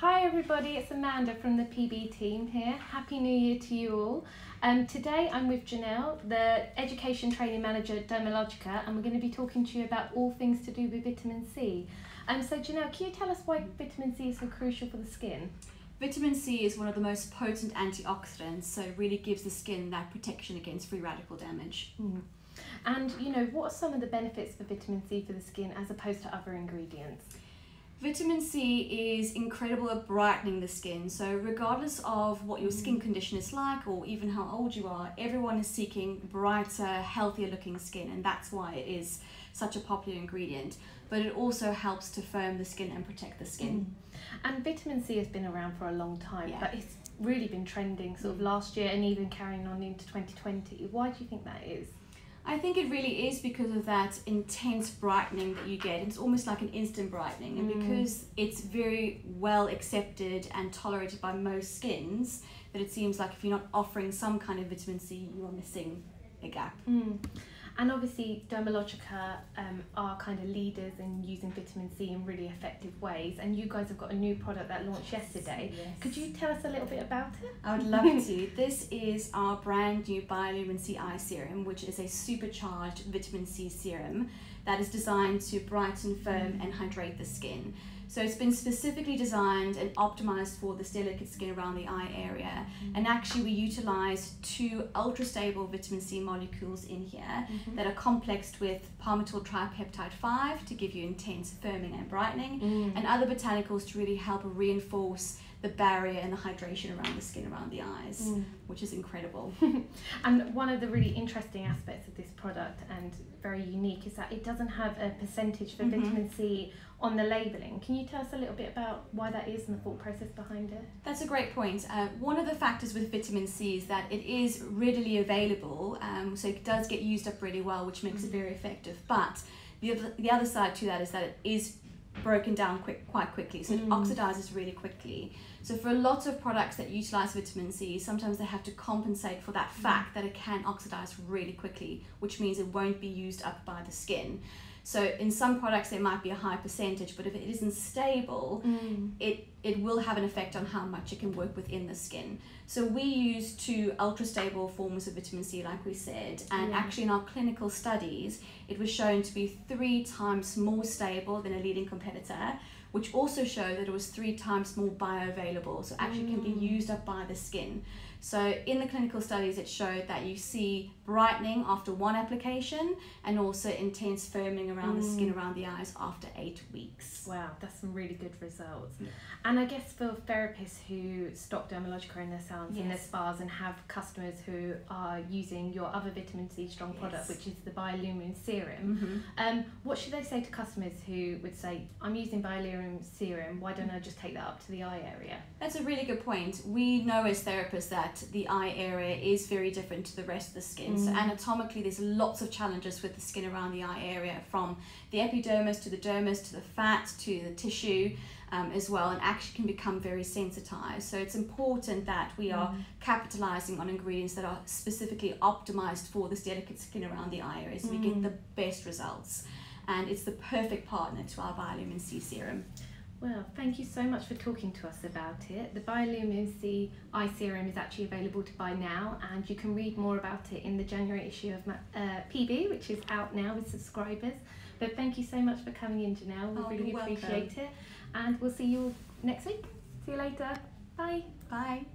Hi everybody, it's Amanda from the PB team here. Happy New Year to you all. Um, today I'm with Janelle, the Education Training Manager at Dermalogica, and we're going to be talking to you about all things to do with vitamin C. Um, so Janelle, can you tell us why vitamin C is so crucial for the skin? Vitamin C is one of the most potent antioxidants, so it really gives the skin that protection against free radical damage. Mm. And you know, what are some of the benefits for vitamin C for the skin as opposed to other ingredients? Vitamin C is incredible at brightening the skin. So, regardless of what your skin mm. condition is like or even how old you are, everyone is seeking brighter, healthier looking skin, and that's why it is such a popular ingredient. But it also helps to firm the skin and protect the skin. Mm. And vitamin C has been around for a long time, yeah. but it's really been trending sort of mm. last year and even carrying on into 2020. Why do you think that is? I think it really is because of that intense brightening that you get. It's almost like an instant brightening, and mm. because it's very well accepted and tolerated by most skins, that it seems like if you're not offering some kind of vitamin C, you are missing a gap. Mm. And obviously, Dermalogica um, are kind of leaders in using vitamin C in really effective ways. And you guys have got a new product that launched yesterday. Yes. Could you tell us a little bit about it? I would love to. This is our brand new Biolumin C Eye Serum, which is a supercharged vitamin C serum that is designed to brighten, firm, mm. and hydrate the skin. So it's been specifically designed and optimized for this delicate skin around the eye area. Mm-hmm. And actually, we utilize two ultra stable vitamin C molecules in here mm-hmm. that are complexed with palmitoyl tripeptide 5 to give you intense firming and brightening, mm. and other botanicals to really help reinforce the barrier and the hydration around the skin around the eyes, mm. which is incredible. and one of the really interesting aspects of this product and very unique is that it doesn't have a percentage for mm-hmm. vitamin C on the labelling. Can you tell us a little bit about why that is and the thought process behind it? That's a great point. Uh, one of the factors with vitamin C is that it is readily available, um, so it does get used up really well, which makes mm-hmm. it very effective. But the other, the other side to that is that it is broken down quick quite quickly so mm. it oxidizes really quickly so for a lot of products that utilize vitamin c sometimes they have to compensate for that mm. fact that it can oxidize really quickly which means it won't be used up by the skin so in some products there might be a high percentage, but if it isn't stable, mm. it it will have an effect on how much it can work within the skin. So we use two ultra stable forms of vitamin C, like we said, and actually in our clinical studies, it was shown to be three times more stable than a leading competitor, which also showed that it was three times more bioavailable, so actually mm. can be mm. used up by the skin. So in the clinical studies, it showed that you see brightening after one application and also intense firming around mm. the skin mm. around the eyes after eight weeks. Wow, that's some really good results. Yeah. And I guess for therapists who stock Dermalogica in their salons yes. and their spas and have customers who are using your other vitamin C strong yes. product, which is the Biolumin Serum, mm-hmm. um, what should they say to customers who would say, I'm using Biolumin Serum, why don't I just take that up to the eye area? That's a really good point. We know as therapists that that the eye area is very different to the rest of the skin. Mm. So anatomically, there's lots of challenges with the skin around the eye area, from the epidermis to the dermis to the fat to the tissue. Um, as well, and actually can become very sensitized. So it's important that we are mm. capitalizing on ingredients that are specifically optimized for this delicate skin around the eye area, so mm. we get mm. the best results. And it's the perfect partner to our Biolumin C serum. Well, thank you so much for talking to us about it. The Biolumin C Eye Serum is actually available to buy now, and you can read more about it in the January issue of uh, PB, which is out now with subscribers. But thank you so much for coming in, Janelle. We oh, really appreciate it. And we'll see you next week. See you later. Bye. Bye.